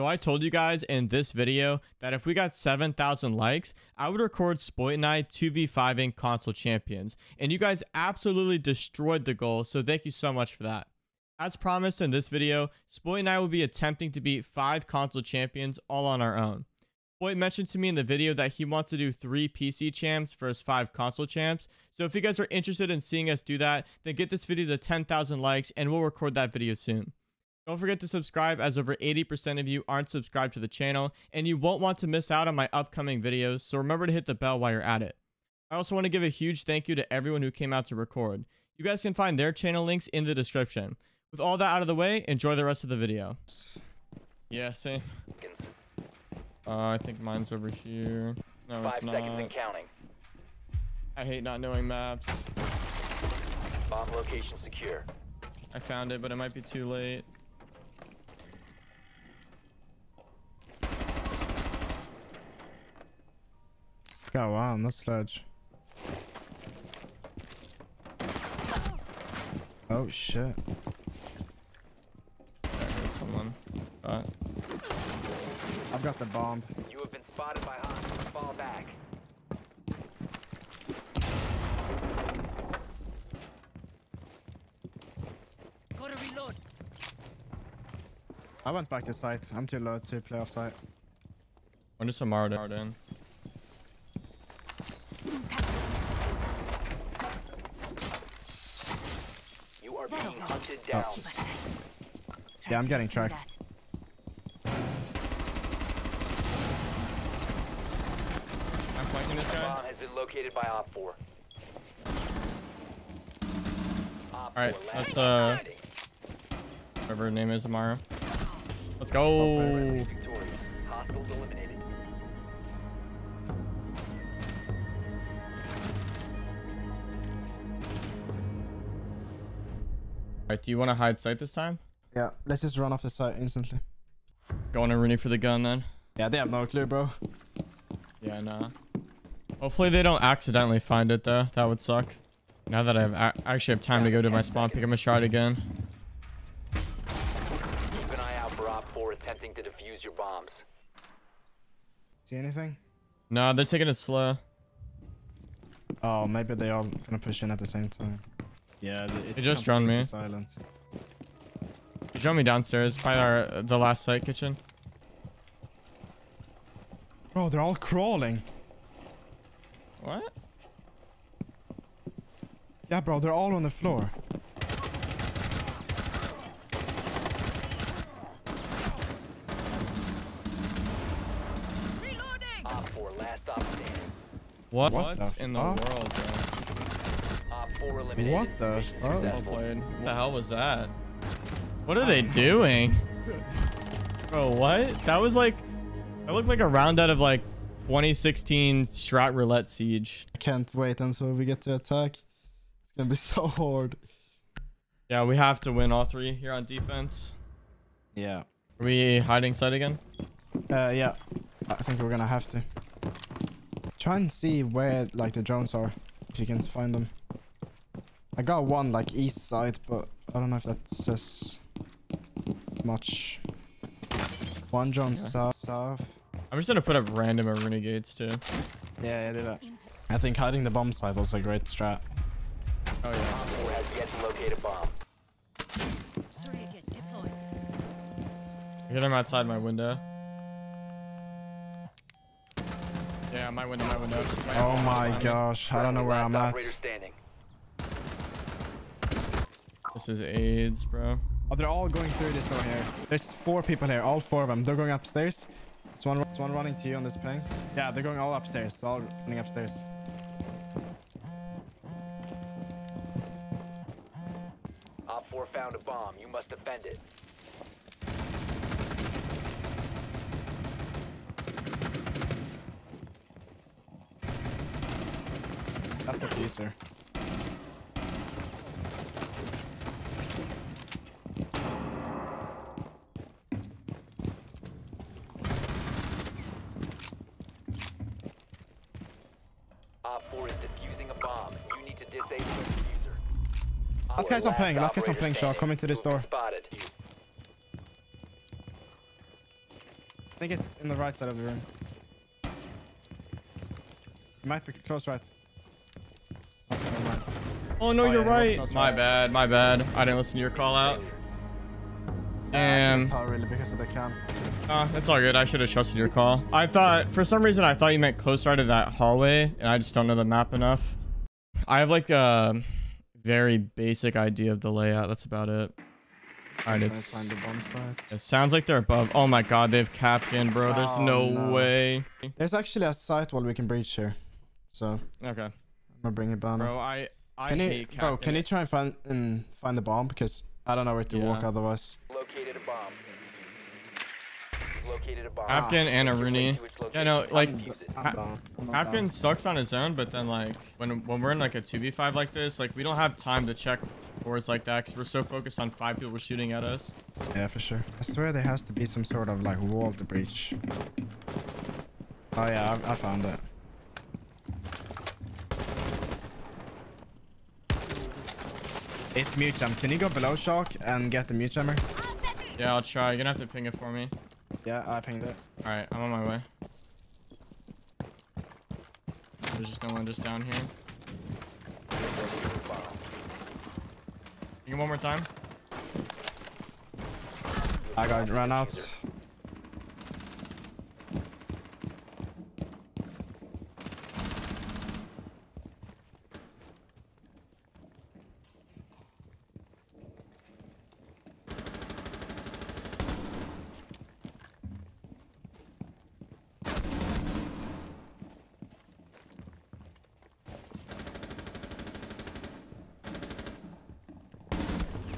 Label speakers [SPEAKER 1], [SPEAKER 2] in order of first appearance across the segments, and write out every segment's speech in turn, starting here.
[SPEAKER 1] So I told you guys in this video that if we got 7,000 likes, I would record Spoit and I 2v5ing console champions. And you guys absolutely destroyed the goal, so thank you so much for that. As promised in this video, Spoit and I will be attempting to beat 5 console champions all on our own. Spoit mentioned to me in the video that he wants to do 3 PC champs versus 5 console champs. So if you guys are interested in seeing us do that, then get this video to 10,000 likes and we'll record that video soon. Don't forget to subscribe as over 80% of you aren't subscribed to the channel and you won't want to miss out on my upcoming videos, so remember to hit the bell while you're at it. I also want to give a huge thank you to everyone who came out to record. You guys can find their channel links in the description. With all that out of the way, enjoy the rest of the video. Yeah, same. Uh, I think mine's over here. No,
[SPEAKER 2] Five
[SPEAKER 1] it's not.
[SPEAKER 2] seconds and counting.
[SPEAKER 1] I hate not knowing maps.
[SPEAKER 2] Bomb location secure.
[SPEAKER 1] I found it, but it might be too late.
[SPEAKER 3] Go on, that's sledge. Oh shit.
[SPEAKER 1] I heard someone. But
[SPEAKER 3] I've got the bomb.
[SPEAKER 2] You have been spotted by hostiles. Fall back.
[SPEAKER 4] Gotta reload.
[SPEAKER 3] I went back to site. I'm too low to play off site.
[SPEAKER 1] when does Samara start in?
[SPEAKER 2] You are being hunted down.
[SPEAKER 3] Yeah, I'm getting tracked.
[SPEAKER 1] I'm flanking this guy.
[SPEAKER 2] Bomb has been located by Op 4. Op
[SPEAKER 1] Alright,
[SPEAKER 2] 4
[SPEAKER 1] let's, uh. Whatever her name is, Amara. Let's go. Do you want to hide sight this time?
[SPEAKER 3] Yeah, let's just run off the site instantly.
[SPEAKER 1] Going to Rooney for the gun then?
[SPEAKER 3] Yeah, they have no clue, bro.
[SPEAKER 1] Yeah, nah. Hopefully they don't accidentally find it though. That would suck. Now that I have actually have time to go to my spawn pick up a shot again.
[SPEAKER 2] Keep an eye out for Op 4 attempting to defuse your bombs.
[SPEAKER 3] See anything?
[SPEAKER 1] No, they're taking it slow.
[SPEAKER 3] Oh, maybe they all gonna push in at the same time. Yeah, th- it's
[SPEAKER 1] They just drowned me.
[SPEAKER 3] completely Silent.
[SPEAKER 1] You drove me downstairs by our uh, the last site kitchen.
[SPEAKER 3] Bro, they're all crawling.
[SPEAKER 1] What?
[SPEAKER 3] Yeah, bro, they're all on the floor.
[SPEAKER 4] Reloading.
[SPEAKER 2] Op 4 last op.
[SPEAKER 1] What?
[SPEAKER 3] What
[SPEAKER 1] What,
[SPEAKER 3] the
[SPEAKER 1] in the world, bro?
[SPEAKER 2] Op 4 eliminated.
[SPEAKER 3] What the fuck?
[SPEAKER 1] Well played. What the hell was that? What are they doing? Bro, what? That was like that looked like a round out of like 2016 Strat Roulette Siege.
[SPEAKER 3] I can't wait until we get to attack. It's gonna be so hard.
[SPEAKER 1] Yeah, we have to win all three here on defense.
[SPEAKER 3] Yeah.
[SPEAKER 1] Are we hiding site again?
[SPEAKER 3] Uh, yeah. I think we're gonna have to. Try and see where like the drones are, if you can find them. I got one like east side, but I don't know if that says much. One drone
[SPEAKER 1] Okay.
[SPEAKER 3] south. south.
[SPEAKER 1] I'm just gonna put up random arena gates too.
[SPEAKER 3] Yeah, yeah, do that. I think hiding the bomb side was a great strat.
[SPEAKER 1] Oh yeah.
[SPEAKER 2] Op 4 has yet to locate a bomb.
[SPEAKER 4] Surrogate deployed.
[SPEAKER 1] I hear them outside my window. Yeah, my window, my window. My-
[SPEAKER 3] Oh my gosh, I don't know where I'm at.
[SPEAKER 2] operator standing.
[SPEAKER 1] This is AIDS, bro.
[SPEAKER 3] Oh, they're all going through this door here. There's four people here, all four of them. They're going upstairs. It's one, it's one running to you on this ping. Yeah, they're going all upstairs. They're all running upstairs.
[SPEAKER 2] Op 4 found a bomb. You must defend it.
[SPEAKER 3] That's a fuser.
[SPEAKER 2] Op 4 is defusing a bomb. You need to disable the diffuser.
[SPEAKER 3] Last guy's on
[SPEAKER 2] Last
[SPEAKER 3] playing. Last guy's on
[SPEAKER 2] operator
[SPEAKER 3] playing. Shaw,
[SPEAKER 2] standing.
[SPEAKER 3] come into this door.
[SPEAKER 2] been Spotted.
[SPEAKER 3] think it's in the right side of the room. It might be close right. Okay, never mind.
[SPEAKER 1] Oh no,
[SPEAKER 3] Oh,
[SPEAKER 1] you're
[SPEAKER 3] yeah,
[SPEAKER 1] right.
[SPEAKER 3] close
[SPEAKER 1] My
[SPEAKER 3] right.
[SPEAKER 1] bad, my bad. I didn't listen to your call out.
[SPEAKER 3] I
[SPEAKER 1] Damn.
[SPEAKER 3] can't tell really because of the cam.
[SPEAKER 1] Uh, it's all good. I should have trusted your call. I thought, for some reason, I thought you meant close to that hallway, and I just don't know the map enough. I have like a very basic idea of the layout. That's about it. All right, it's.
[SPEAKER 3] find the bomb site.
[SPEAKER 1] It sounds like they're above. Oh my god, they have Kapkan, bro. There's
[SPEAKER 3] Oh,
[SPEAKER 1] no,
[SPEAKER 3] no.
[SPEAKER 1] way.
[SPEAKER 3] There's actually a site wall we can breach here. So
[SPEAKER 1] Okay,
[SPEAKER 3] I'm gonna bring it down.
[SPEAKER 1] bro. I I
[SPEAKER 3] can you, bro? Can you try and find and find the bomb because I don't know where to walk otherwise.
[SPEAKER 2] Located a bomb. Located a bomb.
[SPEAKER 1] Kapkan ah. and Aruni. Yeah, no, like
[SPEAKER 2] Defuse
[SPEAKER 1] Ha-
[SPEAKER 3] down. I'm not down.
[SPEAKER 1] Kapkan sucks on his own, but then like when when we're in like a two v five like this, like we don't have time to check doors like that because we're so focused on five people shooting at us.
[SPEAKER 3] Yeah, for sure. I swear there has to be some sort of like wall to breach. Oh yeah, I, I found it. It's mute jam. Can you go below shock and get the mute jammer?
[SPEAKER 1] Yeah, I'll try. You're gonna have to ping it for me.
[SPEAKER 3] Yeah, I pinged it.
[SPEAKER 1] All right, I'm on my way. There's just no one just down here.
[SPEAKER 2] You a bomb.
[SPEAKER 1] Ping it one more time.
[SPEAKER 3] I got run out.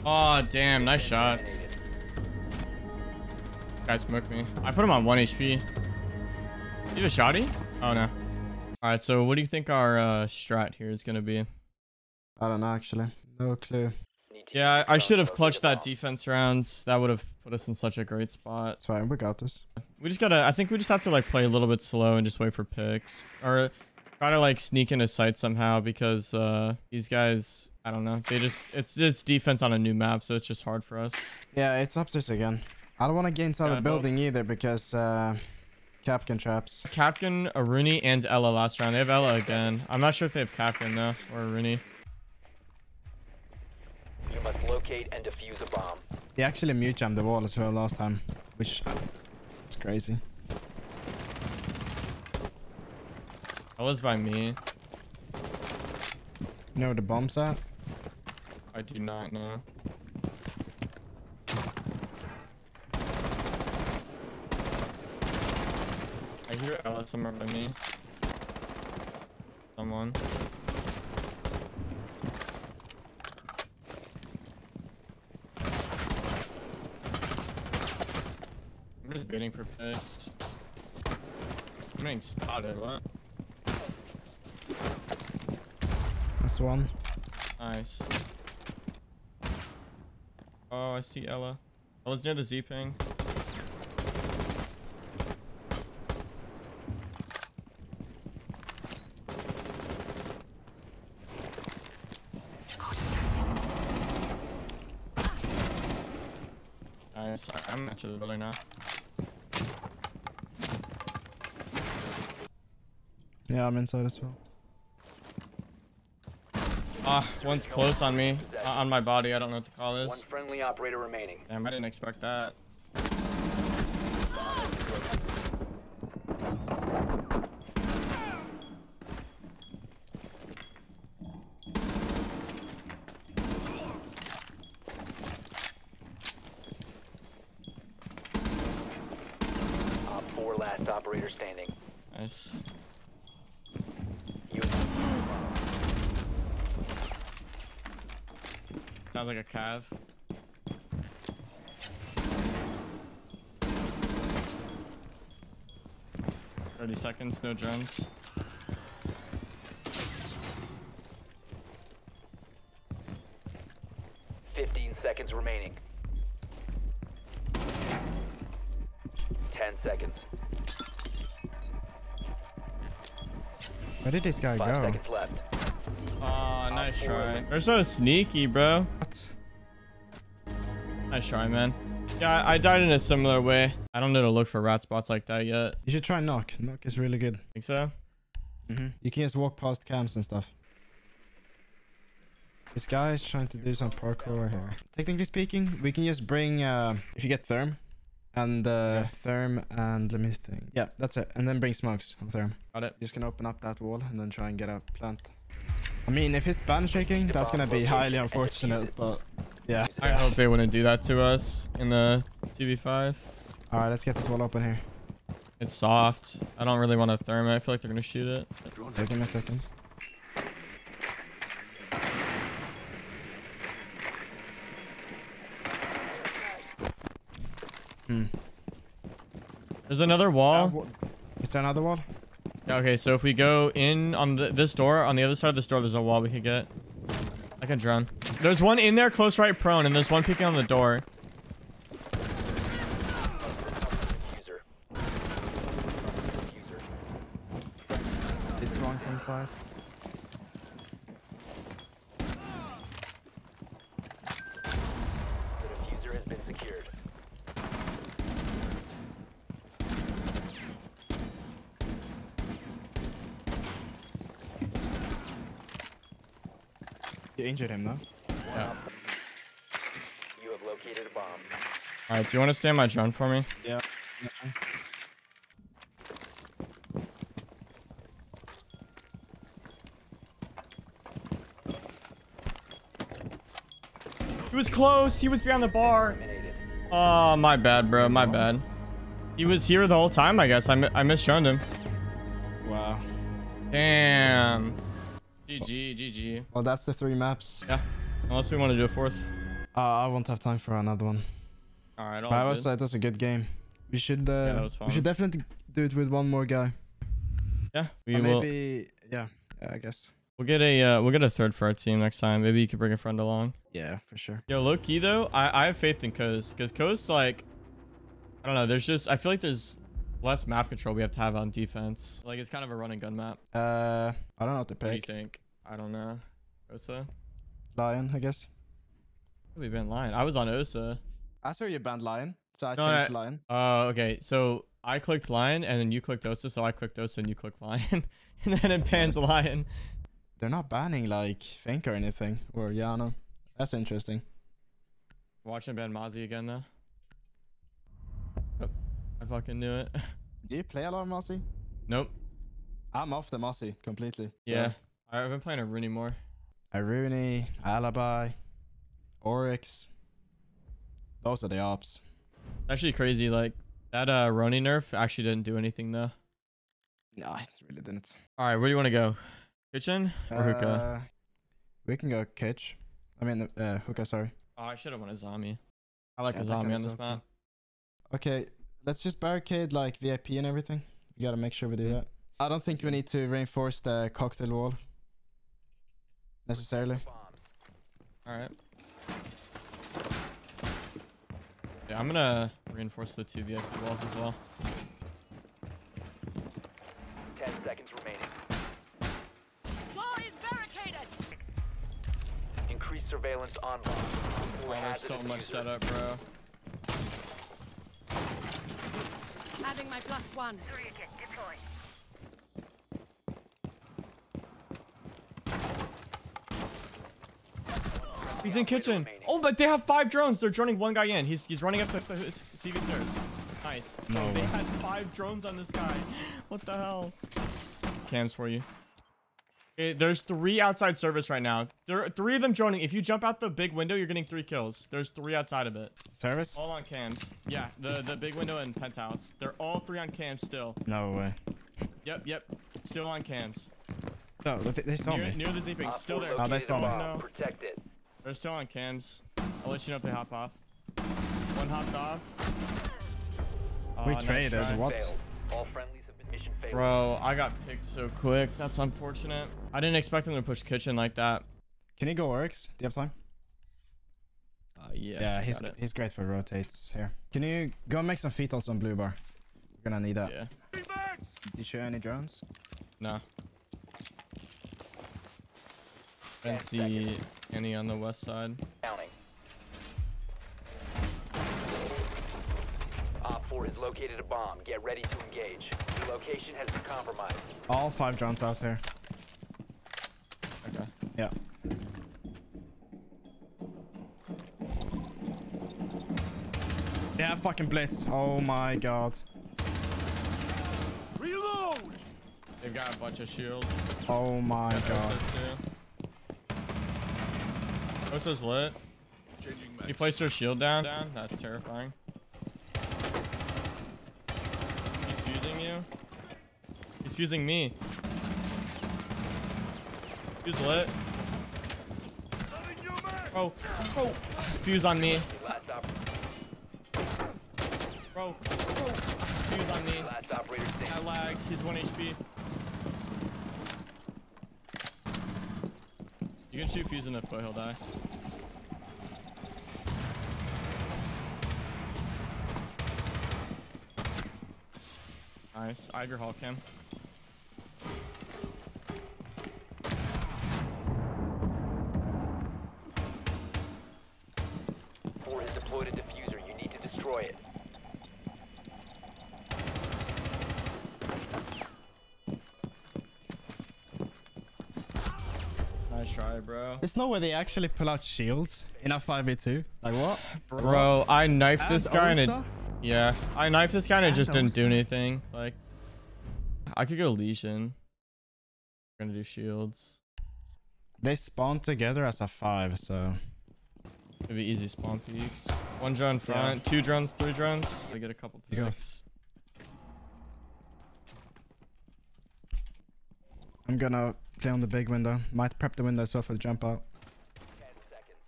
[SPEAKER 1] Oh damn, nice shots. Guy smoked me. I put him on one HP. You have a shotty? Oh no. All right, so what do you think our uh, strat here is gonna be?
[SPEAKER 3] I don't know actually. No clue.
[SPEAKER 1] Yeah,
[SPEAKER 2] use
[SPEAKER 1] I should have clutched that
[SPEAKER 2] Locate a bomb.
[SPEAKER 1] defense rounds. That would have put us in such a great spot.
[SPEAKER 3] It's fine. We got this.
[SPEAKER 1] We just gotta. I think we just have to like play a little bit slow and just wait for picks, or try to like sneak into sight somehow because uh these guys, I don't know. They just it's it's defense on a new map, so it's just hard for us.
[SPEAKER 3] Yeah, it's upstairs again. I don't want to get inside
[SPEAKER 1] Yeah,
[SPEAKER 3] the
[SPEAKER 1] don't-
[SPEAKER 3] building either because uh, Kapkan traps.
[SPEAKER 1] Kapkan, Aruni, and Ella last round. They have Ella again. I'm not sure if they have Kapkan though or Aruni.
[SPEAKER 2] You must locate and defuse a bomb.
[SPEAKER 3] They actually mute jammed the wall as well last time, which is crazy.
[SPEAKER 1] Ella's by me.
[SPEAKER 3] You know where the bomb's at?
[SPEAKER 1] I do not know. I hear Ella somewhere by me. Someone. I'm just waiting for picks. I'm getting spotted, what?
[SPEAKER 3] That's one.
[SPEAKER 1] Nice. Oh, I see Ella. Oh, Ella's near the Z ping. Nice. I'm actually really now.
[SPEAKER 3] Yeah, I'm inside as well.
[SPEAKER 1] Ah, one's close on me. Uh, on my body. I don't know what the call is.
[SPEAKER 2] One friendly operator remaining.
[SPEAKER 1] Damn, I didn't expect that.
[SPEAKER 2] Op 4 last operator standing.
[SPEAKER 1] Nice.
[SPEAKER 2] You
[SPEAKER 1] Sounds like a cav. Thirty seconds, no drones.
[SPEAKER 2] Fifteen seconds remaining. Ten seconds.
[SPEAKER 3] Where did this guy
[SPEAKER 2] Five
[SPEAKER 3] go?
[SPEAKER 2] seconds left.
[SPEAKER 1] Aw, nice try. They're so sneaky, bro.
[SPEAKER 3] What?
[SPEAKER 1] Nice try, man. Yeah, I died in a similar way. I don't know to look for rat spots like that yet.
[SPEAKER 3] You should try knock. Knock is really good.
[SPEAKER 1] Think so?
[SPEAKER 3] Mm-hmm. You can just walk past camps and stuff. This guy is trying to do some parkour here. Technically speaking, we can just bring, uh, if you get Therm, and uh, Therm, and let me think. Yeah, that's it. And then bring smokes on Therm.
[SPEAKER 1] Got it.
[SPEAKER 3] You're just gonna open up that wall and then try and get a plant. I mean, if it's ban shaking, that's gonna be highly unfortunate, but yeah.
[SPEAKER 1] I hope they wouldn't do that to us in the 2v5.
[SPEAKER 3] Alright, let's get this one open here.
[SPEAKER 1] It's soft. I don't really want to therm it. I feel like they're going to shoot it.
[SPEAKER 3] Give me a second. Hmm.
[SPEAKER 1] There's another
[SPEAKER 3] Uh,
[SPEAKER 1] wall.
[SPEAKER 3] wha- is there another wall?
[SPEAKER 1] Yeah, okay, so if we go in on the, this door, on the other side of this door, there's a wall we could get. I can drone. There's one in there, close right prone, and there's one peeking on the door.
[SPEAKER 2] User. User.
[SPEAKER 3] This one from side.
[SPEAKER 2] The diffuser has been secured.
[SPEAKER 3] You injured him, though.
[SPEAKER 1] Yeah.
[SPEAKER 2] You have located a bomb.
[SPEAKER 1] All right, do you want to stay stand my drone for me?
[SPEAKER 3] Yeah.
[SPEAKER 1] He was close. He was behind the bar.
[SPEAKER 2] Eliminated.
[SPEAKER 1] Oh, my bad, bro. My bad. He was here the whole time, I guess. I, mi I misjudged him.
[SPEAKER 3] Wow.
[SPEAKER 1] Damn. GG, GG.
[SPEAKER 3] Well, that's the three maps.
[SPEAKER 1] Yeah. Unless we want to do a fourth.
[SPEAKER 3] Uh, I won't have time for another one.
[SPEAKER 1] All right, all
[SPEAKER 3] But I was, it was a good game. We should. Uh,
[SPEAKER 1] that was
[SPEAKER 3] We should definitely do it with one more guy.
[SPEAKER 1] Yeah, we
[SPEAKER 3] Or
[SPEAKER 1] will.
[SPEAKER 3] maybe. Yeah. Yeah, I guess.
[SPEAKER 1] We'll get a uh, we'll get a third for our team next time. Maybe you could bring a friend along.
[SPEAKER 3] Yeah, for sure.
[SPEAKER 1] Yo, low key though, I, I have faith in Coast because Coast like, I don't know. There's just I feel like there's less map control we have to have on defense. Like it's kind of a run and gun map.
[SPEAKER 3] Uh, I don't know what to
[SPEAKER 1] What do you think? I don't know. Osa?
[SPEAKER 3] Lion, I guess.
[SPEAKER 1] We've been lying. I was on Osa.
[SPEAKER 3] I saw you banned Lion, so I
[SPEAKER 1] No,
[SPEAKER 3] changed Lion.
[SPEAKER 1] Oh, okay. So I clicked Lion and then you clicked Osa, so I clicked Osa and you clicked Lion, and then it bans Lion.
[SPEAKER 3] They're not banning like Fink or anything or Iana. That's interesting.
[SPEAKER 1] Watching ban Mozzie again though. Oh, I fucking knew it.
[SPEAKER 3] Do you play a lot of Mozzie?
[SPEAKER 1] nope.
[SPEAKER 3] I'm off the Mozzie completely. so-
[SPEAKER 1] Yeah. I've been playing Aruni more.
[SPEAKER 3] Aruni, Alibi, Oryx. Those are the ops.
[SPEAKER 1] Actually crazy, like that uh Roni nerf actually didn't do anything though.
[SPEAKER 3] No, it really didn't.
[SPEAKER 1] Alright, where do you want to go? Kitchen or hookah?
[SPEAKER 3] Uh, we can go Kitch. I mean, uh, hookah, sorry.
[SPEAKER 1] Oh, I should have won Azami. I like
[SPEAKER 3] Yeah, Azami
[SPEAKER 1] on
[SPEAKER 3] is
[SPEAKER 1] this
[SPEAKER 3] okay.
[SPEAKER 1] map.
[SPEAKER 3] Okay, let's just barricade like VIP and everything. We gotta make sure we do
[SPEAKER 1] Mhm.
[SPEAKER 3] that. I don't think we need to reinforce the cocktail wall necessarily.
[SPEAKER 1] Alright. Yeah, I'm gonna reinforce the two VIP walls as well.
[SPEAKER 2] Ten seconds remaining.
[SPEAKER 4] Door is barricaded.
[SPEAKER 2] Increased surveillance on bomb.
[SPEAKER 1] Oh,
[SPEAKER 2] Four has
[SPEAKER 1] there's so much
[SPEAKER 2] diffuser.
[SPEAKER 1] setup, bro.
[SPEAKER 4] Adding my plus one.
[SPEAKER 1] He's in kitchen. Oh, but they have five drones. They're droning one guy in. He's he's running up the, the CV stairs. Nice.
[SPEAKER 3] No
[SPEAKER 1] Bro, they
[SPEAKER 3] way.
[SPEAKER 1] had five drones on this guy. What the hell? Cams for you. Okay, there's three outside service right now. There are three of them droning. If you jump out the big window, you're getting three kills. There's three outside of it.
[SPEAKER 3] Service?
[SPEAKER 1] All on cams. Yeah, the the big window and penthouse. They're all three on cams still.
[SPEAKER 3] No way.
[SPEAKER 1] Yep, yep. Still on cams.
[SPEAKER 3] No, they, they saw
[SPEAKER 1] Near,
[SPEAKER 3] me.
[SPEAKER 1] near the zipping.
[SPEAKER 2] Op
[SPEAKER 1] Still there.
[SPEAKER 3] Oh, they saw me.
[SPEAKER 2] bomb.
[SPEAKER 1] No.
[SPEAKER 2] Protect it.
[SPEAKER 1] They're still on cams. I'll let you know if they hop off. One hopped off.
[SPEAKER 3] We
[SPEAKER 1] nice
[SPEAKER 3] traded,
[SPEAKER 1] try.
[SPEAKER 3] what?
[SPEAKER 2] All friendlies have been mission.
[SPEAKER 1] Bro, I got picked so quick. That's unfortunate. I didn't expect them to push kitchen like that.
[SPEAKER 3] Can you go Oryx? Do you have time?
[SPEAKER 1] Uh, yeah.
[SPEAKER 3] Yeah, he's
[SPEAKER 1] got it.
[SPEAKER 3] he's great for rotates here. Can you go make some fetals on blue bar? We're gonna need that.
[SPEAKER 1] Yeah.
[SPEAKER 3] Did you show any drones?
[SPEAKER 1] No. I
[SPEAKER 2] Ten
[SPEAKER 1] didn't see any on the west side.
[SPEAKER 2] Counting. Op 4 has located a bomb. Get ready to engage. Your location has been compromised.
[SPEAKER 3] All five drones out there.
[SPEAKER 1] Okay.
[SPEAKER 3] Yeah. Yeah, fucking blitz. Oh my god. Reload!
[SPEAKER 1] They've got a bunch of shields.
[SPEAKER 3] Oh my
[SPEAKER 1] Got
[SPEAKER 3] god.
[SPEAKER 1] Too. Osa's lit. He placed her shield down. Down. That's terrifying. He's fusing you. He's fusing me. He's lit. Oh, fuse on me, bro. Fuse on me. I lag. He's one HP. You can shoot fuse in the foot. He'll die. Nice. Iger Hulk him. Bro.
[SPEAKER 3] There's no way they actually pull out shields in a 5v2. Like what?
[SPEAKER 1] Bro, I knifed this
[SPEAKER 3] And
[SPEAKER 1] guy and it. Yeah, I knifed this guy and it
[SPEAKER 3] And
[SPEAKER 1] just didn't do anything. Like, I could go Legion. We're gonna do shields.
[SPEAKER 3] They spawn together as a 5, so...
[SPEAKER 1] Maybe easy spawn peaks. One drone front, two drones, three drones. They get a couple
[SPEAKER 3] You go.
[SPEAKER 1] picks.
[SPEAKER 3] I'm gonna play on the big window. Might prep the window as well for the jump out.
[SPEAKER 2] 10 seconds.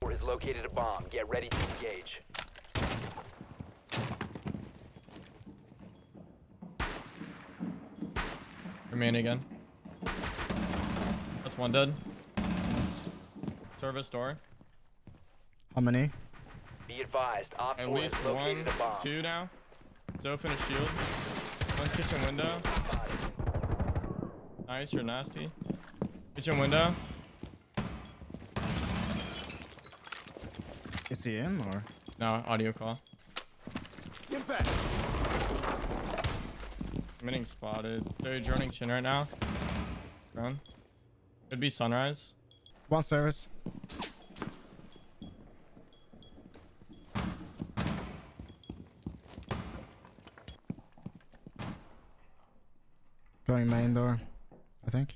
[SPEAKER 2] Four has located a bomb. Get ready to engage.
[SPEAKER 1] Remain again. That's one dead. Service door.
[SPEAKER 3] How many?
[SPEAKER 2] Be advised, Op
[SPEAKER 1] At least one,
[SPEAKER 2] a bomb.
[SPEAKER 1] two now. It's open a shield. One's kitchen window. Nice, you're nasty. Kitchen window.
[SPEAKER 3] Is he in or?
[SPEAKER 1] No, audio call. I'm getting spotted. They're droning chin right now. Drone. Could be sunrise.
[SPEAKER 3] One service. Going main door, I think.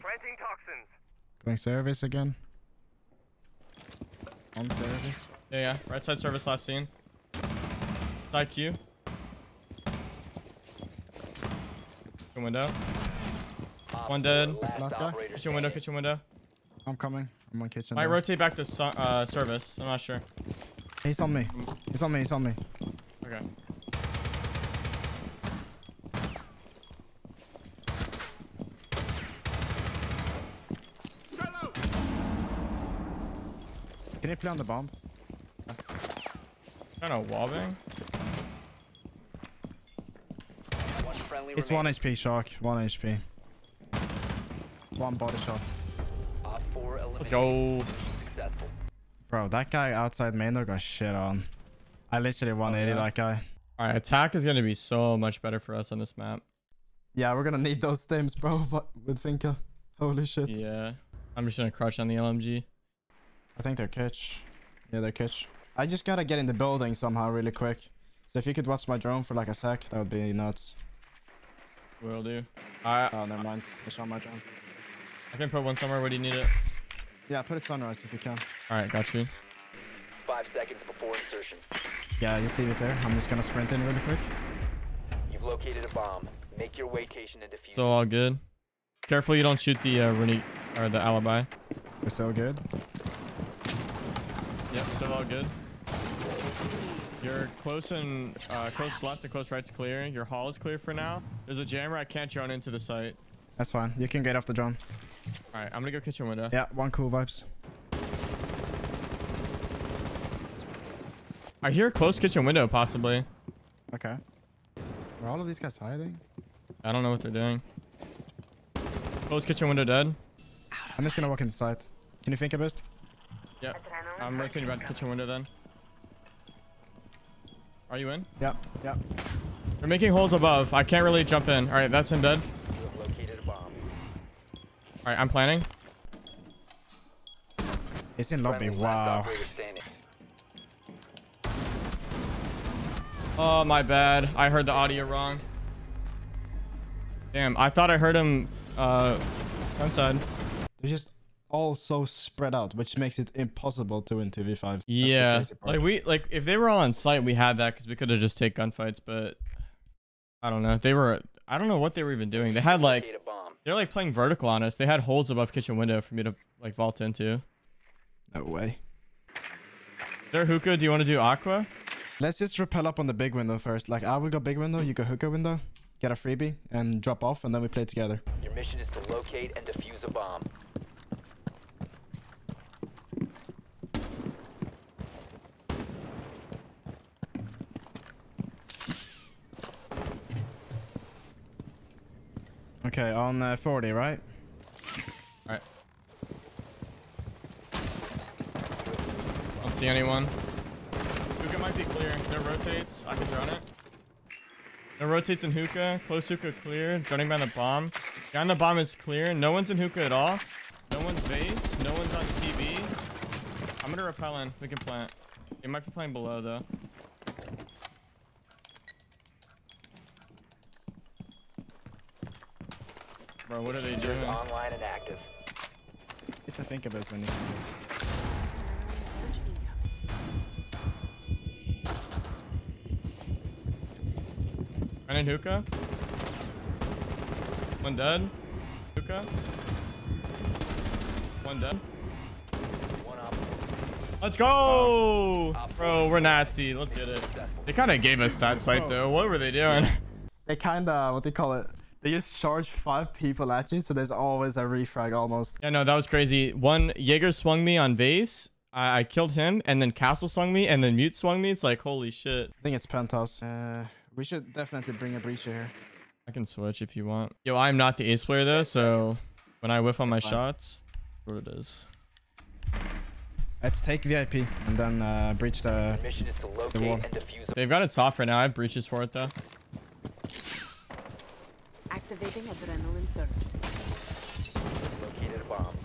[SPEAKER 5] Planting toxins.
[SPEAKER 3] Going service again. On service.
[SPEAKER 1] Yeah, yeah. Right side service last scene. Side Q. Kitchen window.
[SPEAKER 2] Op
[SPEAKER 1] One
[SPEAKER 2] 4,
[SPEAKER 1] dead.
[SPEAKER 2] last
[SPEAKER 3] last guy?
[SPEAKER 1] Kitchen window, kitchen window.
[SPEAKER 3] I'm coming. I'm on kitchen.
[SPEAKER 1] Might
[SPEAKER 3] door.
[SPEAKER 1] rotate back to su- uh, service. I'm not sure.
[SPEAKER 3] He's on me. He's on me. He's on me.
[SPEAKER 1] Okay.
[SPEAKER 3] Can you play on the bomb?
[SPEAKER 1] Kind of wobbing.
[SPEAKER 2] One friendly
[SPEAKER 3] It's one. HP, Shark. One HP. One body shot.
[SPEAKER 1] Let's go.
[SPEAKER 3] Bro, that guy outside main door got shit on. I literally 180
[SPEAKER 1] yeah?
[SPEAKER 3] that guy.
[SPEAKER 1] All right, attack is gonna be so much better for us on this map.
[SPEAKER 3] Yeah, we're gonna need those stims, bro, but with Finka. Holy shit.
[SPEAKER 1] Yeah. I'm just gonna crush on the LMG.
[SPEAKER 3] I think they're kitch. Yeah, they're kitch. I just gotta get in the building somehow really quick. So if you could watch my drone for like a sec, that would be nuts.
[SPEAKER 1] Will do. I
[SPEAKER 3] Oh, never mind. It's on my drone.
[SPEAKER 1] I can put one somewhere. Where do you need it?
[SPEAKER 3] Yeah, put it sunrise if you can.
[SPEAKER 1] All right, got you.
[SPEAKER 2] Five seconds before insertion.
[SPEAKER 3] Yeah, just leave it there. I'm just gonna sprint in really quick.
[SPEAKER 2] You've located a bomb. Make your way station and defuse.
[SPEAKER 1] So all good. Careful you don't shoot the uh, Rooney or the alibi.
[SPEAKER 3] We're so good.
[SPEAKER 1] Yep, still all good. You're close and uh, close left and close right's clear. Your hall is clear for now. There's a jammer. I can't drone into the site.
[SPEAKER 3] That's fine. You can get off the drone.
[SPEAKER 1] All right, I'm gonna go kitchen window.
[SPEAKER 3] Yeah, one cool vibes.
[SPEAKER 1] I hear close kitchen window possibly.
[SPEAKER 3] Okay. Are all of these guys hiding?
[SPEAKER 1] I don't know what they're doing. Close kitchen window dead.
[SPEAKER 3] I'm just gonna walk into site. Can you think a boost?
[SPEAKER 1] Yeah. I'm rotating back the kitchen window then. Are you in?
[SPEAKER 3] Yeah, yeah.
[SPEAKER 1] They're making holes above. I can't really jump in. All right, that's him dead.
[SPEAKER 2] You have located a bomb.
[SPEAKER 1] All right, I'm planning.
[SPEAKER 3] He's in lobby.
[SPEAKER 2] Friendly
[SPEAKER 3] Wow.
[SPEAKER 1] Oh, my bad. I heard the audio wrong. Damn, I thought I heard him uh outside.
[SPEAKER 3] They're just all so spread out, which makes it impossible to win 2v5s. That's
[SPEAKER 1] Yeah, like we like if they were all on site, we had that because we could have just take gunfights. But I don't know. They were. I don't know what they were even doing. They had like
[SPEAKER 2] Locate a bomb.
[SPEAKER 1] they're like playing vertical on us. They had holes above kitchen window for me to like vault into.
[SPEAKER 3] No way.
[SPEAKER 1] There, hookah. Do you want to do aqua?
[SPEAKER 3] Let's just rappel up on the big window first. Like I will go big window, you go hookah window, get a freebie, and drop off, and then we play together.
[SPEAKER 2] Your mission is to locate and defuse a bomb.
[SPEAKER 3] Okay, on uh, 40, right?
[SPEAKER 1] All right. Don't see anyone. Hookah might be clear. There rotates. I can drone it. No rotates in hookah. Close hookah clear. Droning behind the bomb. Behind the bomb is clear. No one's in hookah at all. No one's base. No one's on CB. I'm gonna repel in. We can plant. They might be playing below though. Bro, what are they doing?
[SPEAKER 2] Online and active.
[SPEAKER 3] If I think of this when you
[SPEAKER 1] Run in hookah. One dead. Hookah. One dead.
[SPEAKER 2] One op.
[SPEAKER 1] Let's go! Bro, we're nasty. Let's get it. They kind of gave us that site though. What were they doing?
[SPEAKER 3] They kinda, what do you call it? They just charge five people at you, so there's always a refrag almost.
[SPEAKER 1] Yeah, no, that was crazy. One Jaeger swung me on base. I, I killed him, and then Castle swung me, and then Mute swung me. It's like, holy shit.
[SPEAKER 3] I think it's penthouse. Uh, we should definitely bring a breacher here.
[SPEAKER 1] I can switch if you want. Yo, I'm not the ace player though, so when I whiff on my
[SPEAKER 3] fine.
[SPEAKER 1] shots, what it is.
[SPEAKER 3] Let's take VIP and then uh, breach the.
[SPEAKER 2] Your mission is to locate
[SPEAKER 3] wall.
[SPEAKER 2] and defuse a
[SPEAKER 1] They've got it soft right now. I have breaches for it though.
[SPEAKER 4] Activating adrenaline surge.
[SPEAKER 2] located a bomb.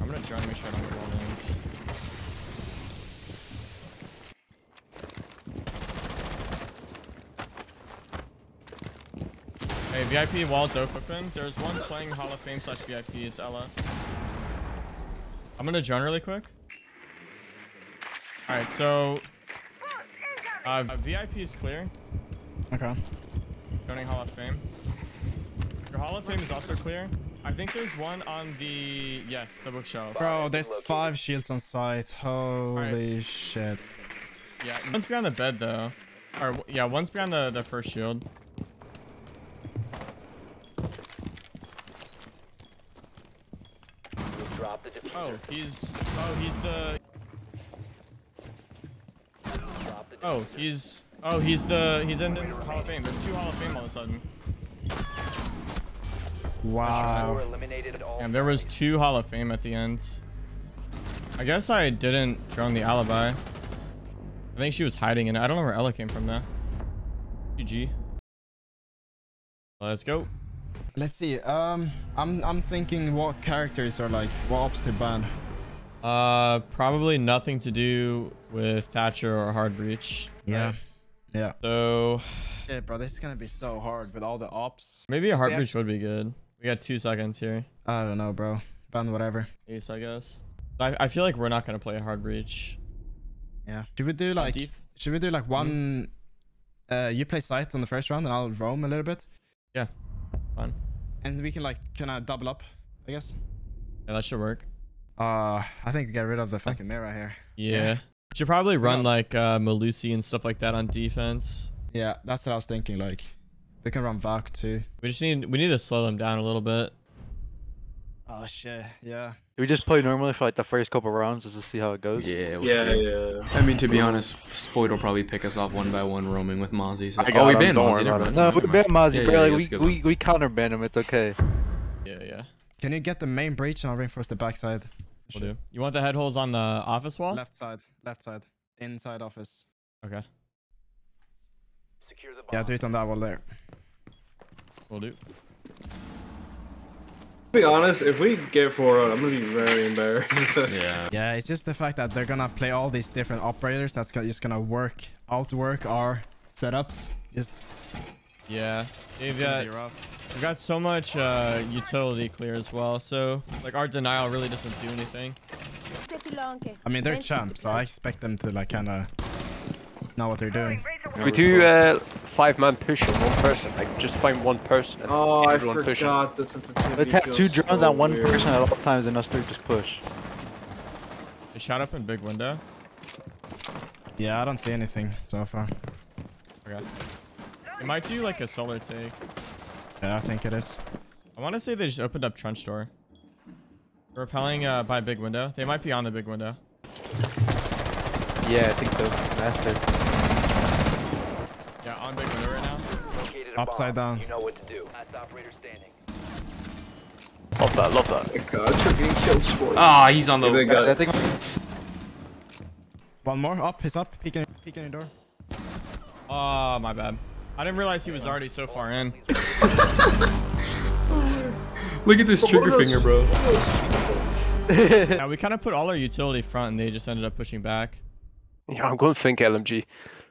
[SPEAKER 1] I'm gonna try to make sure I don't get rolled in. Hey, VIP walls open. There's one playing Hall of Fame slash VIP. It's Ella. I'm gonna drone really quick. All right, so uh, VIP is clear.
[SPEAKER 3] Okay.
[SPEAKER 1] Hall of Fame. Your Hall of Fame is also clear. I think there's one on the yes, the bookshelf.
[SPEAKER 3] Bro, there's five shields on site. Holy
[SPEAKER 1] Alright.
[SPEAKER 3] shit.
[SPEAKER 1] Yeah, one's behind the bed though. Or yeah, one's behind the the first shield.
[SPEAKER 2] You'll drop the diffuser.
[SPEAKER 1] Oh, he's oh he's the oh he's oh he's the he's in the Hall of Fame. There's two Hall of Fame all of a sudden.
[SPEAKER 3] Wow.
[SPEAKER 2] eliminated at all.
[SPEAKER 1] And there was two Hall of Fame at the end. I guess I didn't drone the alibi. I think she was hiding in it. I don't know where Ella came from though. GG. Let's go.
[SPEAKER 3] Let's see. Um, I'm I'm thinking what characters are like what ops to ban.
[SPEAKER 1] Uh, probably nothing to do with Thatcher or Hard Breach.
[SPEAKER 3] Yeah.
[SPEAKER 1] right?
[SPEAKER 3] Yeah.
[SPEAKER 1] So
[SPEAKER 3] Yeah, bro, this is gonna be so hard with all the ops.
[SPEAKER 1] maybe a Hard
[SPEAKER 3] Stay
[SPEAKER 1] Breach would be good. We got two seconds here.
[SPEAKER 3] I don't know, bro. Ban whatever.
[SPEAKER 1] Ace, I guess. I, I feel like we're not gonna play a Hard Breach.
[SPEAKER 3] Yeah. Should we do like?
[SPEAKER 1] def-
[SPEAKER 3] should we do like one? Uh, you play sight on the first round, and I'll roam a little bit,
[SPEAKER 1] Yeah. Fine.
[SPEAKER 3] and we can like kind of double up, I guess.
[SPEAKER 1] Yeah, that should work.
[SPEAKER 3] Uh, I think we get rid of the fucking mirror here.
[SPEAKER 1] Yeah. Should probably run
[SPEAKER 3] Yeah.
[SPEAKER 1] like uh, Melusi and stuff like that on defense.
[SPEAKER 3] Yeah, that's what I was thinking. Like, we can run Valk too.
[SPEAKER 1] We just need we need to slow them down a little bit.
[SPEAKER 3] Oh shit. Yeah.
[SPEAKER 6] Do we just play normally for like the first couple rounds just to see how it goes?
[SPEAKER 7] Yeah, we'll
[SPEAKER 8] Yeah,
[SPEAKER 7] see.
[SPEAKER 8] yeah.
[SPEAKER 7] I mean, to be honest, Spoit will probably pick us off one by one, roaming with Mozzie. So.
[SPEAKER 6] I
[SPEAKER 7] oh,
[SPEAKER 6] got
[SPEAKER 7] we
[SPEAKER 6] him,
[SPEAKER 7] banned
[SPEAKER 6] don't
[SPEAKER 7] Mozzie.
[SPEAKER 6] worry
[SPEAKER 7] Never
[SPEAKER 6] about it.
[SPEAKER 7] mind.
[SPEAKER 6] No, we banned Mozzie,
[SPEAKER 7] Yeah, yeah,
[SPEAKER 6] like,
[SPEAKER 7] that's
[SPEAKER 6] we, we, we counter ban him. It's okay.
[SPEAKER 1] Yeah, yeah.
[SPEAKER 3] Can you get the main breach and I'll reinforce the backside?
[SPEAKER 1] Will do. You want the head holes on the office wall?
[SPEAKER 3] Left side. Left side. Inside office.
[SPEAKER 1] Okay.
[SPEAKER 2] Secure the bomb.
[SPEAKER 3] Yeah, do it on that wall there.
[SPEAKER 1] We'll do.
[SPEAKER 8] To be honest, if we get 4 out, I'm gonna be very embarrassed.
[SPEAKER 7] Yeah.
[SPEAKER 3] Yeah, it's just the fact that they're gonna play all these different operators. That's gonna, just gonna work, outwork our setups. Just
[SPEAKER 1] Yeah. They've got,
[SPEAKER 3] be rough.
[SPEAKER 1] we've got so much uh, utility clear as well. So, like, our denial really doesn't do anything.
[SPEAKER 3] I mean, they're champs, so I expect them to like kind of know what they're doing.
[SPEAKER 9] We do uh, five man push on one person. Like just find one person. And
[SPEAKER 8] oh, I
[SPEAKER 9] everyone pushing.
[SPEAKER 8] forgot the sensitivity.
[SPEAKER 6] Let's have two drones
[SPEAKER 8] so
[SPEAKER 6] on one
[SPEAKER 8] weird.
[SPEAKER 6] person at all times and us three just push.
[SPEAKER 1] They shot up in big window.
[SPEAKER 3] Yeah, I don't see anything so far.
[SPEAKER 1] Okay. They might do like a solar take.
[SPEAKER 3] Yeah, I think it is.
[SPEAKER 1] I want to say they just opened up trench door. They're repelling uh, by big window. They might be on the big window.
[SPEAKER 6] Yeah, I think so. Master.
[SPEAKER 1] Yeah, on big window right now.
[SPEAKER 2] Located
[SPEAKER 3] Upside down.
[SPEAKER 2] You know what to do. Last operator standing.
[SPEAKER 9] Love that. Love that.
[SPEAKER 8] Oh god, you're being killed, sport.
[SPEAKER 7] Ah, he's on the.
[SPEAKER 8] They got it.
[SPEAKER 3] One more. Up. He's up. Peeking. Peeking your door.
[SPEAKER 1] Oh, my bad. I didn't realize he was already so far in.
[SPEAKER 7] Look at this trigger finger, bro.
[SPEAKER 8] what are those people?
[SPEAKER 1] Yeah, we kind of put all our utility front and they just ended up pushing back.
[SPEAKER 9] Yeah, I'm going to think LMG.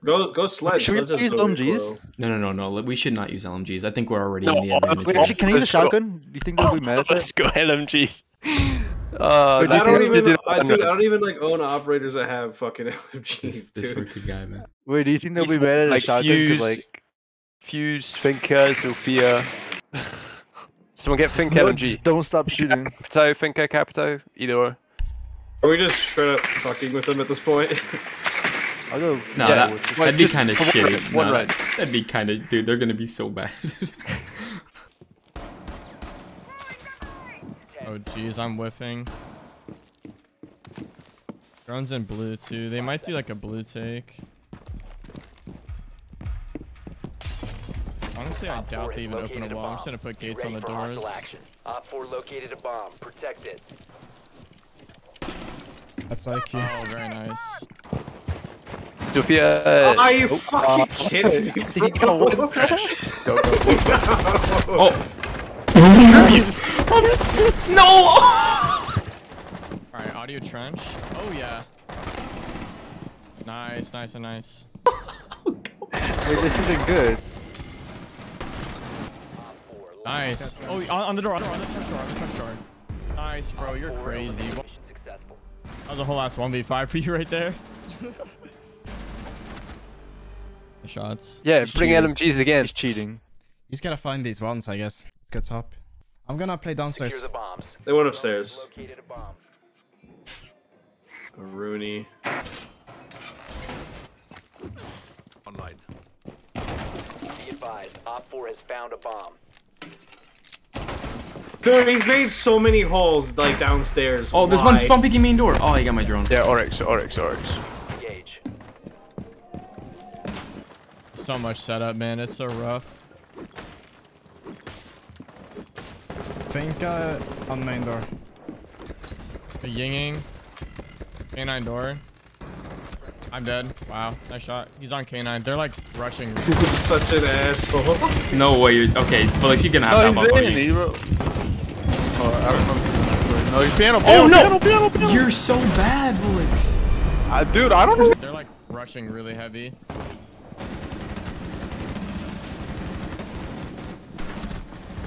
[SPEAKER 8] Go, go sledge.
[SPEAKER 6] Should we use LMGs?
[SPEAKER 7] No, no, no, no. We should not use LMGs. I think we're already
[SPEAKER 9] No,
[SPEAKER 7] in the advantage.
[SPEAKER 6] Wait, actually, can you use a shotgun? Do you think they'll be mad at
[SPEAKER 9] Let's go LMGs. Uh,
[SPEAKER 6] Dude,
[SPEAKER 9] I
[SPEAKER 8] I don't even,
[SPEAKER 9] did
[SPEAKER 8] I, dude, I don't even like own operators that have fucking LMGs.
[SPEAKER 7] This, this
[SPEAKER 8] dude.
[SPEAKER 7] wicked guy, man.
[SPEAKER 6] Wait, do you think they'll be
[SPEAKER 9] He's
[SPEAKER 6] mad at a shotgun?
[SPEAKER 9] Fuse,
[SPEAKER 6] like,
[SPEAKER 9] Fuse, Finka, Zofia. Someone get Finka
[SPEAKER 6] no,
[SPEAKER 9] LMG.
[SPEAKER 6] don't stop shooting.
[SPEAKER 9] Capito, Finka, Capito, either or.
[SPEAKER 8] Are we just straight up fucking with them at this point?
[SPEAKER 6] I'll go.
[SPEAKER 7] No,
[SPEAKER 9] Yeah,
[SPEAKER 7] that,
[SPEAKER 9] wait,
[SPEAKER 7] that'd be kind of
[SPEAKER 9] for one
[SPEAKER 7] shitty.
[SPEAKER 9] round, one
[SPEAKER 7] No,
[SPEAKER 9] round.
[SPEAKER 7] that- That'd be kind of, dude. They're gonna be so bad.
[SPEAKER 1] Oh, jeez, I'm whiffing. Drone's in blue, too. They might do like a blue take. Honestly, I doubt they even open a wall. I'm just gonna put gates on the doors.
[SPEAKER 2] Action. Op 4 located a bomb. Protect it.
[SPEAKER 3] That's IQ.
[SPEAKER 1] Oh, very nice.
[SPEAKER 9] Zofia.
[SPEAKER 8] Are you
[SPEAKER 9] oh,
[SPEAKER 8] fucking
[SPEAKER 9] uh,
[SPEAKER 8] kidding me?
[SPEAKER 6] He got one.
[SPEAKER 9] Go, go.
[SPEAKER 7] oh. I'm s- no.
[SPEAKER 1] All right, audio trench. Oh yeah. Nice, nice, and nice.
[SPEAKER 6] Wait, this isn't good.
[SPEAKER 2] Op 4.
[SPEAKER 1] Nice. Oh, on, on the door, on the door, on the trench door, on the trench door. Nice, bro. You're crazy.
[SPEAKER 2] eliminated.
[SPEAKER 1] That was a whole ass 1v5 for you right there. The shots.
[SPEAKER 9] Yeah,
[SPEAKER 6] He's
[SPEAKER 9] bring
[SPEAKER 6] cheating.
[SPEAKER 9] LMGs again.
[SPEAKER 6] He's cheating.
[SPEAKER 3] You just gotta find these ones, I guess. Let's go top. I'm gonna play downstairs.
[SPEAKER 2] The bombs.
[SPEAKER 8] They went upstairs.
[SPEAKER 2] Located a bomb.
[SPEAKER 8] Rooney.
[SPEAKER 2] Be advised. Op 4 has found a bomb.
[SPEAKER 8] Dude, he's made so many holes like downstairs.
[SPEAKER 7] Oh, there's
[SPEAKER 8] Why?
[SPEAKER 7] one front picking main door. Oh, I got my drone.
[SPEAKER 9] Yeah, Oryx, Oryx, Oryx.
[SPEAKER 2] Engage.
[SPEAKER 1] So much setup, man. It's so rough.
[SPEAKER 3] Think uh, on main door.
[SPEAKER 1] The yinging. K9 door. I'm dead. Wow, nice shot. He's on K9. They're like rushing.
[SPEAKER 8] He's such an asshole.
[SPEAKER 7] No way. You're okay. Felix, you can have that motherfucker.
[SPEAKER 6] No, he's piano.
[SPEAKER 7] Oh no!
[SPEAKER 6] Piano, piano, piano.
[SPEAKER 7] You're so bad, Felix.
[SPEAKER 6] Uh, dude, I don't.
[SPEAKER 1] They're like rushing really heavy.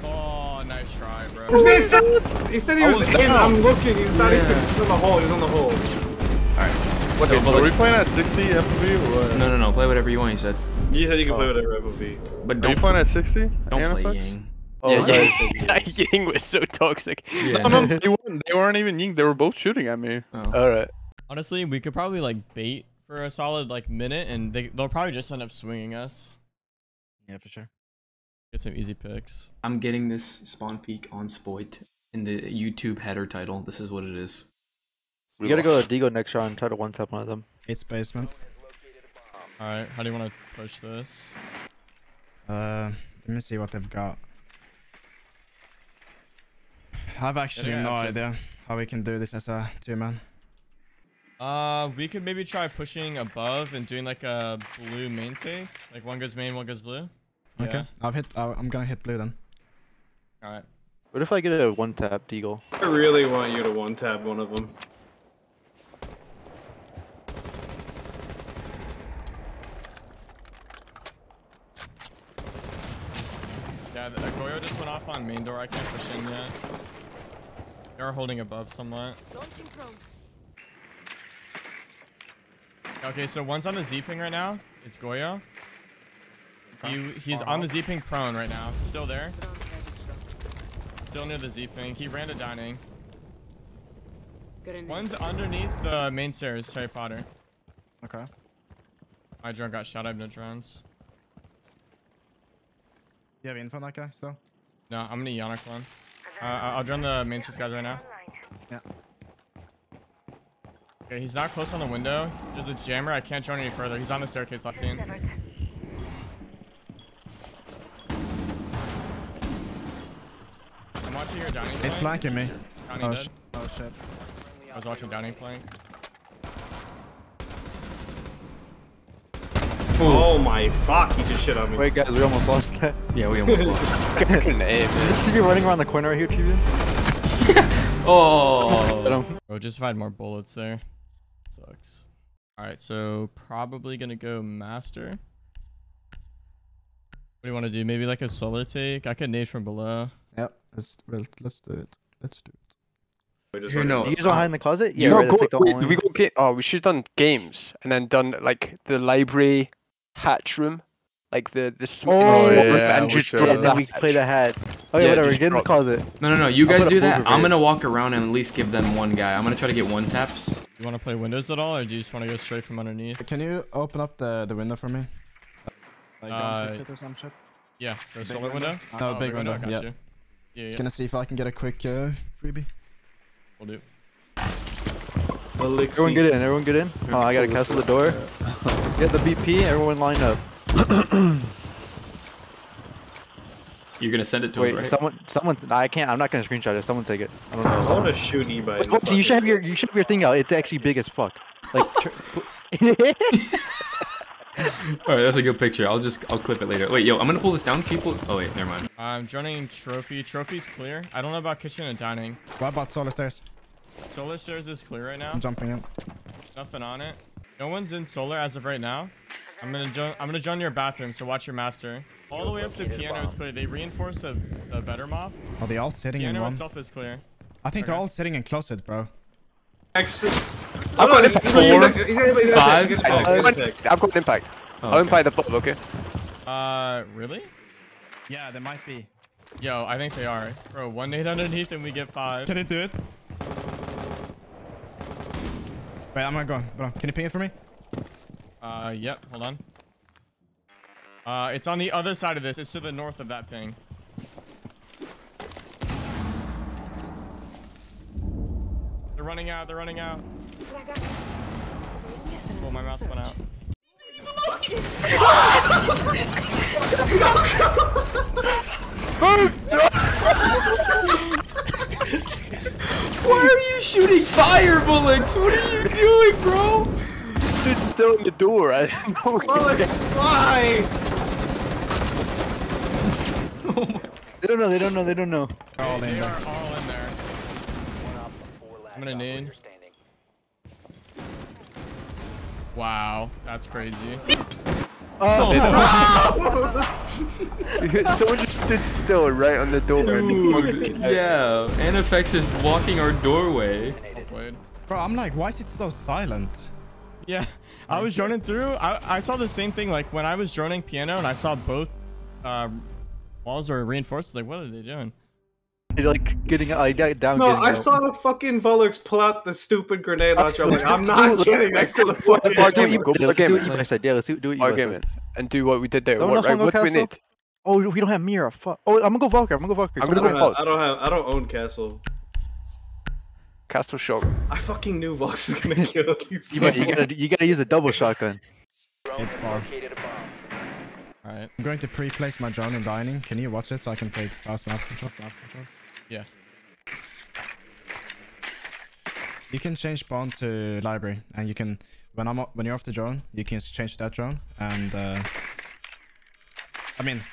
[SPEAKER 1] Oh, nice try, bro.
[SPEAKER 8] This man said, he said he was,
[SPEAKER 6] was
[SPEAKER 8] in.
[SPEAKER 6] down.
[SPEAKER 8] I'm looking. He's not even. He's on the hole. He's on the hole. All right.
[SPEAKER 7] So, Felix,
[SPEAKER 6] playing at 60 FPV or what?
[SPEAKER 7] no, no, no. Play whatever you want. He said,
[SPEAKER 8] You said you can play
[SPEAKER 6] Oh.
[SPEAKER 8] whatever FOV.
[SPEAKER 7] but don't play
[SPEAKER 6] at 60?
[SPEAKER 7] don't play Yang.
[SPEAKER 6] Oh,
[SPEAKER 9] yeah,
[SPEAKER 6] guys.
[SPEAKER 9] Ying, Ying was so toxic.
[SPEAKER 7] Yeah.
[SPEAKER 6] No, no, they weren't, they weren't even ying. They were both shooting at me.
[SPEAKER 7] Oh.
[SPEAKER 9] Alright.
[SPEAKER 1] Honestly, we could probably like bait for a solid like minute, and they they'll probably just end up swinging us.
[SPEAKER 3] Yeah, for sure.
[SPEAKER 1] Get some easy picks.
[SPEAKER 7] I'm getting this spawn peak on Spoit in the YouTube header title. This is what it is.
[SPEAKER 6] You gotta go to Digo next round and try to one tap one of them.
[SPEAKER 3] It's basement.
[SPEAKER 1] All right, how do you want to push this?
[SPEAKER 3] Uh, let me see what they've got. I have actually
[SPEAKER 1] they
[SPEAKER 3] no
[SPEAKER 1] just-
[SPEAKER 3] idea how we can do this as a two man.
[SPEAKER 1] Uh, we could maybe try pushing above and doing like a blue main take. Like one goes main, one goes blue.
[SPEAKER 3] Okay. I've hit. i I'm gonna hit blue then.
[SPEAKER 1] All right.
[SPEAKER 6] What if I get a one tap deagle?
[SPEAKER 8] I really want you to one tap one of them.
[SPEAKER 1] Yeah, the, Goyo just went off on main door. I can't push in yet. They're holding above somewhat. Okay, so one's on the Z ping right now. It's Goyo. He, he's on the Z ping prone right now. Still there.
[SPEAKER 4] Drone ready to go.
[SPEAKER 1] Still near the Z ping. He ran to dining. One's underneath the main stairs. Harry Potter.
[SPEAKER 3] Okay.
[SPEAKER 1] My drone got shot. I have no drones.
[SPEAKER 3] You have info on that guy still?
[SPEAKER 1] No, I'm gonna Yannick one. Uh, I- I'll drone the main stairs guys right now.
[SPEAKER 3] Yeah.
[SPEAKER 1] Okay, he's not close on the window. There's a jammer. I can't drone any further. He's on the staircase last scene. I'm watching your dining
[SPEAKER 3] He's
[SPEAKER 1] flank.
[SPEAKER 3] flanking me.
[SPEAKER 1] Dining
[SPEAKER 3] Oh, sh oh shit.
[SPEAKER 1] I was watching dining flank.
[SPEAKER 8] Oh my fuck, he just shit on me.
[SPEAKER 6] Wait, guys, we almost lost that.
[SPEAKER 7] Yeah, we almost lost.
[SPEAKER 9] Fucking A,
[SPEAKER 6] You
[SPEAKER 9] man.
[SPEAKER 6] just see me running around the corner right here, Trivian? Let
[SPEAKER 7] Oh.
[SPEAKER 1] Bro, just if I had more bullets there. Sucks. Alright, so probably gonna go master. What do you want to do? Maybe like a solar take? I could nade from below.
[SPEAKER 3] Yep. Let's well, let's do it. Let's do it.
[SPEAKER 8] We just
[SPEAKER 7] Here,
[SPEAKER 8] running-
[SPEAKER 7] no.
[SPEAKER 6] You guys want to hide in the closet?
[SPEAKER 9] You
[SPEAKER 6] Yeah, right,
[SPEAKER 9] go,
[SPEAKER 6] like the
[SPEAKER 9] wait, we go ga- Oh, we should have done games and then done like the library hatch room, like the the sm-
[SPEAKER 6] Oh,
[SPEAKER 9] small
[SPEAKER 6] yeah,
[SPEAKER 9] room,
[SPEAKER 6] yeah,
[SPEAKER 9] and
[SPEAKER 6] we
[SPEAKER 9] just
[SPEAKER 6] should.
[SPEAKER 9] drop
[SPEAKER 6] And then we play the hat. Oh yeah,
[SPEAKER 9] Yeah,
[SPEAKER 6] whatever.
[SPEAKER 9] just
[SPEAKER 6] Get in the closet.
[SPEAKER 7] No, no, no. You guys do that. I'm gonna walk around and at least give them one guy. I'm gonna try to get one taps.
[SPEAKER 1] You want to play windows at all, or do you just want to go straight from underneath?
[SPEAKER 3] Can you open up the the window for me? Like
[SPEAKER 1] Uh,
[SPEAKER 3] gun fix or some shit.
[SPEAKER 1] Yeah, the solar window?
[SPEAKER 3] No,
[SPEAKER 1] Oh,
[SPEAKER 3] big window.
[SPEAKER 1] I got
[SPEAKER 3] Yeah.
[SPEAKER 1] you. Yeah, yeah,
[SPEAKER 3] Gonna see if I can get a quick uh, freebie.
[SPEAKER 1] we'll do.
[SPEAKER 8] Elixir.
[SPEAKER 6] Everyone get in. Everyone get in. Oh, I gotta castle the door. Get the BP. Everyone line up.
[SPEAKER 7] You're gonna send it to
[SPEAKER 6] Wait,
[SPEAKER 7] us, right?
[SPEAKER 6] someone, someone. I can't. I'm not gonna screenshot it. Someone take it. I don't know.
[SPEAKER 8] I want to shoot Eba. in
[SPEAKER 6] Wait, so you should have your you should have your thing out. It's actually big as fuck. Like.
[SPEAKER 7] All right, that's a good picture. I'll just I'll clip it later. Wait, yo, I'm gonna pull this down. People. Oh wait, never mind.
[SPEAKER 1] I'm joining trophy. Trophy's clear. I don't know about kitchen and dining.
[SPEAKER 3] What about solar stairs?
[SPEAKER 1] Solar stairs is clear right now.
[SPEAKER 3] I'm jumping in.
[SPEAKER 1] Nothing on it. No one's in solar as of right now. I'm gonna join. I'm gonna join your bathroom. So watch your master. All the way up to piano is clear. They reinforced the the better mob.
[SPEAKER 3] Are they all sitting in one?
[SPEAKER 1] Piano
[SPEAKER 3] one?
[SPEAKER 1] itself is clear.
[SPEAKER 3] I think they're all sitting in closet, bro.
[SPEAKER 8] Ex-
[SPEAKER 7] I've got impact
[SPEAKER 8] He's gonna-
[SPEAKER 7] four, five.
[SPEAKER 9] I've got,
[SPEAKER 8] pick.
[SPEAKER 9] I've got impact.
[SPEAKER 7] Oh,
[SPEAKER 9] I'll
[SPEAKER 7] okay.
[SPEAKER 9] impact the bottom, okay?
[SPEAKER 1] Uh, really?
[SPEAKER 3] Yeah, they might be.
[SPEAKER 1] Yo, I think they are. Bro, one nade underneath and we get five.
[SPEAKER 3] Can it do it? Wait, I'm not gonna go. Bro, can you ping it for me?
[SPEAKER 1] Uh, yep. Hold on. Uh, it's on the other side of this. It's to the north of that thing. They're running out. They're running out.
[SPEAKER 4] Out.
[SPEAKER 1] Oh, my mouse went out.
[SPEAKER 7] Why are you shooting fire bullets? What are you doing, bro?
[SPEAKER 9] Stood still in the door. I didn't know.
[SPEAKER 8] Alex, fly!
[SPEAKER 6] they don't know. They don't know. They don't know.
[SPEAKER 3] They're all
[SPEAKER 1] They
[SPEAKER 3] in there.
[SPEAKER 1] are all in there.
[SPEAKER 2] One op four
[SPEAKER 1] I'm gonna
[SPEAKER 2] operator
[SPEAKER 1] nade. Wow, that's crazy.
[SPEAKER 6] Oh,
[SPEAKER 9] Someone just stood still right on the door.
[SPEAKER 7] Dude, yeah. Anifex is blocking our doorway.
[SPEAKER 1] Wait.
[SPEAKER 3] Bro, I'm like, why is it so silent?
[SPEAKER 1] Yeah, I was droning through. I, I saw the same thing. Like when I was droning piano and I saw both uh, walls were reinforced. Like, what are they doing?
[SPEAKER 6] They're like getting. Uh, I got down.
[SPEAKER 8] No, I
[SPEAKER 6] out.
[SPEAKER 8] saw the fucking Volux pull out the stupid grenade launcher. I'm like, I'm not kidding. Next to the fucking.
[SPEAKER 6] Let's do
[SPEAKER 9] Argument,
[SPEAKER 6] it
[SPEAKER 9] go
[SPEAKER 6] eBay. Let's
[SPEAKER 9] plug
[SPEAKER 6] do
[SPEAKER 9] in.
[SPEAKER 6] it eBay side. Yeah, let's do do it eBay
[SPEAKER 9] Argument.
[SPEAKER 6] side.
[SPEAKER 9] And do what we did there.
[SPEAKER 6] Someone
[SPEAKER 9] What,
[SPEAKER 6] else
[SPEAKER 9] right,
[SPEAKER 6] wanna
[SPEAKER 9] what
[SPEAKER 6] go
[SPEAKER 9] do we
[SPEAKER 6] castle?
[SPEAKER 9] need?
[SPEAKER 6] Oh, we don't have Mira. Fuck. Oh, I'm gonna go Valkyrie. I'm gonna go Valkyrie.
[SPEAKER 9] I'm
[SPEAKER 8] I
[SPEAKER 9] gonna
[SPEAKER 8] don't,
[SPEAKER 9] go
[SPEAKER 8] have,
[SPEAKER 9] close.
[SPEAKER 8] I don't have. I don't own castle.
[SPEAKER 9] Castle Shock.
[SPEAKER 8] I fucking knew Vox was gonna kill these.
[SPEAKER 6] You, you gotta you gotta use a double shotgun.
[SPEAKER 2] Drone
[SPEAKER 3] It's
[SPEAKER 2] has
[SPEAKER 3] bomb.
[SPEAKER 2] located a bomb.
[SPEAKER 1] All right.
[SPEAKER 3] I'm going to pre-place my drone in dining. Can you watch it so I can take fast map control? Map control.
[SPEAKER 1] Yeah.
[SPEAKER 3] You can change spawn to library, and you can when I'm when you're off the drone, you can change that drone, and uh, I mean,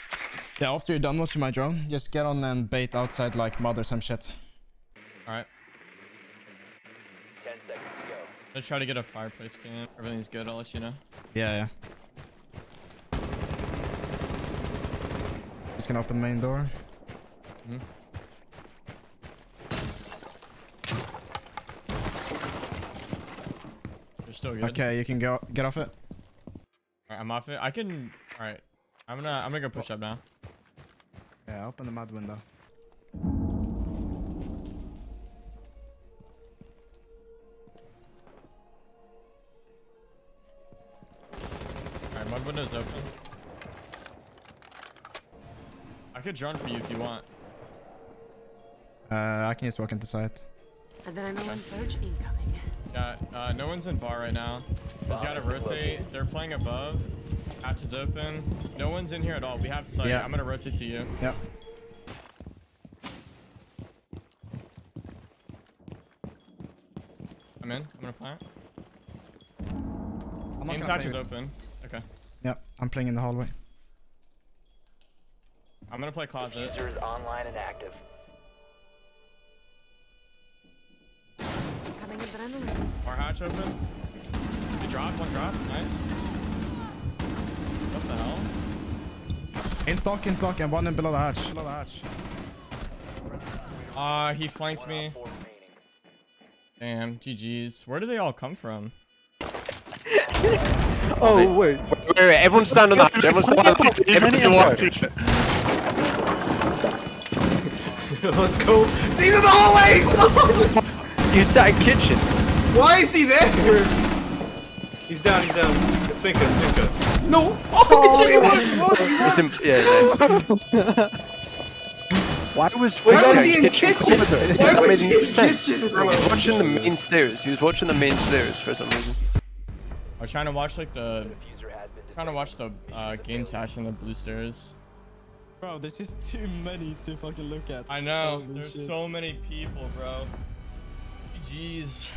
[SPEAKER 3] yeah. After you're done watching my drone, just get on and bait outside like mud or some shit.
[SPEAKER 1] All right.
[SPEAKER 2] 10 seconds to go.
[SPEAKER 1] Let's try to get a fireplace cam. Everything's good. I'll let you know.
[SPEAKER 3] Yeah, yeah. Just gonna open main door.
[SPEAKER 1] Mhm. You're still good.
[SPEAKER 3] Okay, you can go get off it.
[SPEAKER 1] All right, I'm off it. I can. All right. I'm gonna. I'm gonna go push up now.
[SPEAKER 3] Yeah, open the mud window.
[SPEAKER 1] All right, mud window's open. I could drone for you if you want.
[SPEAKER 3] Uh, I can just walk into site.
[SPEAKER 4] And then I know one surge incoming.
[SPEAKER 1] Yeah. Uh, no one's in bar right now. Just gotta rotate. They're playing above. Hatch is open. No one's in here at all. We have sight.
[SPEAKER 3] Yeah.
[SPEAKER 1] I'm gonna rotate to you.
[SPEAKER 3] Yeah.
[SPEAKER 1] I'm in. I'm gonna plant.
[SPEAKER 3] I'm
[SPEAKER 1] Main hatch is open. Okay.
[SPEAKER 3] Yeah, I'm playing in the hallway.
[SPEAKER 1] I'm gonna play closet.
[SPEAKER 2] Defuser is online and active.
[SPEAKER 4] Coming adrenaline.
[SPEAKER 1] Bar hatch open. You drop. One drop. Nice. What the hell?
[SPEAKER 3] In stock, in stock, and one in below the hatch. Below the hatch.
[SPEAKER 1] Ah, he flanked me. Damn. GG's. Where do they all come from?
[SPEAKER 6] Oh wait.
[SPEAKER 9] Wait, wait, wait, everyone stand on the hatch. Everyone stand on that. Everyone's watching.
[SPEAKER 8] Let's go. These are the hallways!
[SPEAKER 9] You sat kitchen.
[SPEAKER 8] Why is he there? He's down, he's down. It's Minka, it's Minka. No! Oh, he was, he was, he was.
[SPEAKER 9] It's in, yeah, yeah. Why was
[SPEAKER 8] Why was he in
[SPEAKER 9] kitchen?
[SPEAKER 8] kitchen? Why
[SPEAKER 9] That
[SPEAKER 8] was he
[SPEAKER 9] no
[SPEAKER 8] in
[SPEAKER 9] sense.
[SPEAKER 8] kitchen, bro?
[SPEAKER 9] He was watching the main stairs. He was watching the main stairs for some reason.
[SPEAKER 1] I was trying to watch like the.
[SPEAKER 2] Defuser has been
[SPEAKER 1] Trying to watch the uh, game sash in the blue stairs.
[SPEAKER 3] Bro, there's just too many to fucking look at.
[SPEAKER 1] I know.
[SPEAKER 3] Holy
[SPEAKER 1] There's
[SPEAKER 3] shit.
[SPEAKER 1] so many people, bro. Jeez.